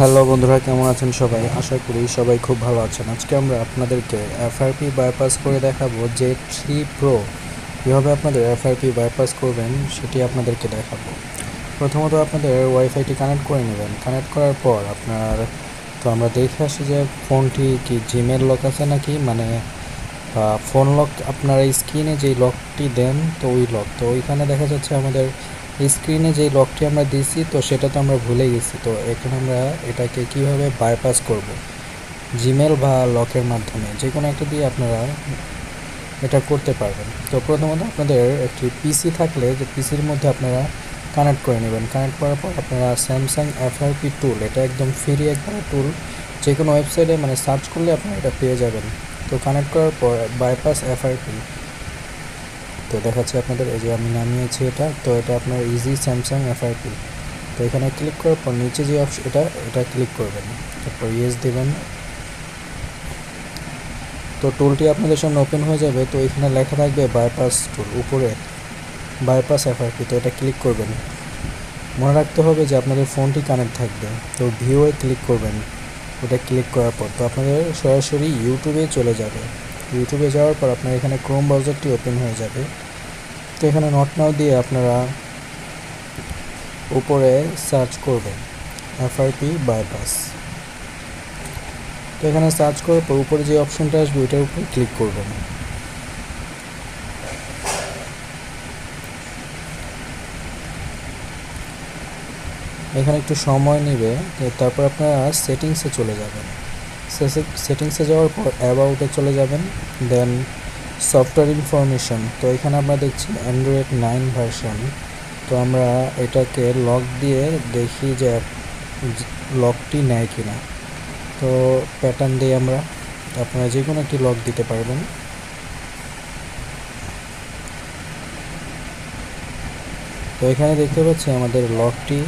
Hello বন্ধুরা, কেমন আছেন সবাই? আশা করি সবাই খুব ভালো আছেন। আজকে আমরা আপনাদেরকে এফআরপি বাইপাস করে দেখাবো যে থ্রি প্রো কীভাবে আপনাদের এফআরপি বাইপাস করবেন সেটি আপনাদেরকে দেখাবো। প্রথমত আপনাদের ওয়াইফাইটি কানেক্ট করে নেবেন। কানেক্ট করার পর আপনার, তো আমরা দেখে আসি যে ফোনটি কি জিমেল লক আছে নাকি? মানে ফোন লক আপনার স্ক্রিনে যেই লকটি দেন, তো ওই লক তো ওইখানে দেখা যাচ্ছে আমাদের স্ক্রিনে যেই লকটি আমরা দিয়েছি, তো সেটা তো আমরা ভুলে গেছি। তো এখানে আমরা এটাকে কীভাবে বাইপাস করব? জিমেল বা লকের মাধ্যমে। যে কোনো একটা দিয়ে আপনারা এটা করতে পারবেন। তো প্রথমত আপনাদের একটি পিসি থাকলে যে পিসির মধ্যে আপনারা কানেক্ট করে নেবেন। কানেক্ট করার পর আপনারা স্যামসাং এফআরপি টুল এটা একদম ফ্রি একবার টুল যে কোনো ওয়েবসাইটে মানে সার্চ করলে আপনারা এটা পেয়ে যাবেন। তো কানেক্ট করার পর বাইপাস এফআরপি তো দেখাচ্ছি আপনাদের, এই যে আমি নামিয়েছি এটা, তো এটা আপনার ইজি স্যামসাং এফআরপি তো এখানে ক্লিক করার পর নিচে যে অপশন এটা এটা ক্লিক করবেন। তারপর ইয়েস দেবেন। তো টুলটি আপনাদের সামনে ওপেন হয়ে যাবে, তো এখানে লেখা থাকবে বাইপাস টুল উপরে বাইপাস এফআরপি তো এটা ক্লিক করবেন। মনে রাখতে হবে যে আপনাদের ফোনটি কানেক্ট থাকবে। তো ভিউয়ে ক্লিক করবেন। ওটা ক্লিক করার পর, তো আপনাদের সরাসরি ইউটিউবে চলে যাবে। ইউটিউবে যাওয়ার পর আপনার এখানে ক্রোম ব্রাউজারটি ওপেন হয়ে যাবে। তো এখানে নট নাও দিয়ে আপনারা উপরে সার্চ করবেন। এফআরপি বাইপাস তো এখানে সার্চ করার পর উপরে যে অপশনটা আসবে ওইটার উপরে ক্লিক করবেন। এখানে একটু সময় নেবে, তারপর আপনারা সেটিংসে চলে যাবেন। সেটিংসে যাওয়ার পর অ্যাবাউটে চলে যাবেন, দেন সফটওয়্যার ইনফরমেশন। তো এখানে আমরা দেখছি অ্যান্ড্রয়েড নাইন ভার্সন। তো আমরা এটাকে লক দিয়ে দেখি যে লকটি নেয় কি না তো প্যাটার্ন দিয়ে আমরা আপনারা যে কোনো একটি লক দিতে পারবেন। তো এখানে দেখতে পাচ্ছি আমাদের লকটি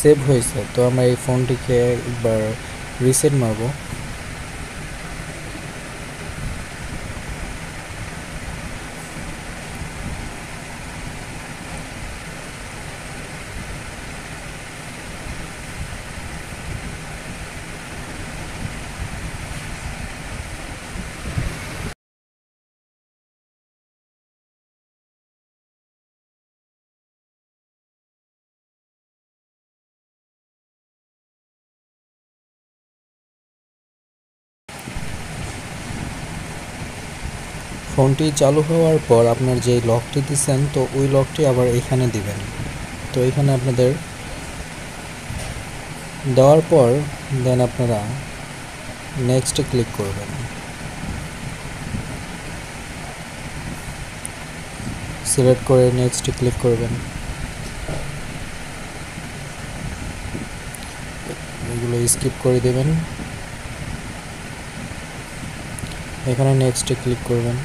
সেভ হয়েছে। তো আমরা এই ফোনটিকে একবার রিসেট মারবো ফোনটি চালু হওয়ার পর আপনার যে লকটি দিচ্ছেন তো ওই লকটি আবার এখানে দিবেন। তো এখানে আপনাদের দেওয়ার পর দেন আপনারা নেক্সটে ক্লিক করবেন। সিলেক্ট করে নেক্সটে ক্লিক করবেন। এগুলো স্কিপ করে দেবেন। এখানে নেক্সটে ক্লিক করবেন।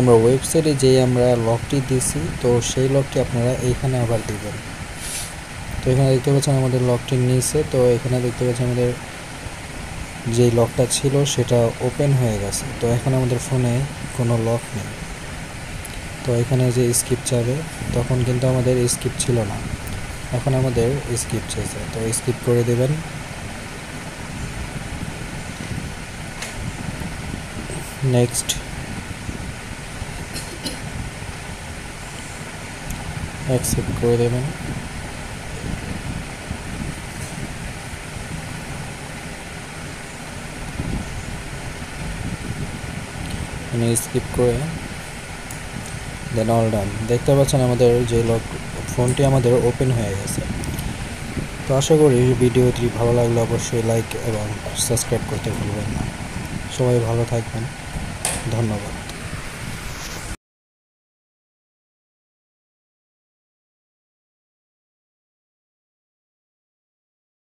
আমরা ওয়েবসাইটে যেই আমরা লকটি দিয়েছি, তো সেই লকটি আপনারা এইখানে আবার দিবেন। তো এখানে দেখতে পাচ্ছেন আমাদের লকটি নিচে তো এখানে দেখতে পাচ্ছেন আমাদের যেই লকটা ছিল সেটা ওপেন হয়ে গেছে। তো এখন আমাদের ফোনে কোনো লক নেই। তো এখানে যে স্কিপ চাবে তখন কিন্তু আমাদের স্কিপ ছিল না। এখন আমাদের স্কিপ চেয়েছে তো স্কিপ করে দেবেন। নেক্সট অ্যাকসেপ্ট করে দেবেন মানে স্কিপ করে দেন অল ডান দেখতে পাচ্ছেন আমাদের যে লক ফোনটি আমাদের ওপেন হয়ে গেছে। তো আশা করি ভিডিওটি ভালো লাগলে অবশ্যই লাইক এবং সাবস্ক্রাইব করতে ভুলবেন না। সবাই ভালো থাকবেন। ধন্যবাদ।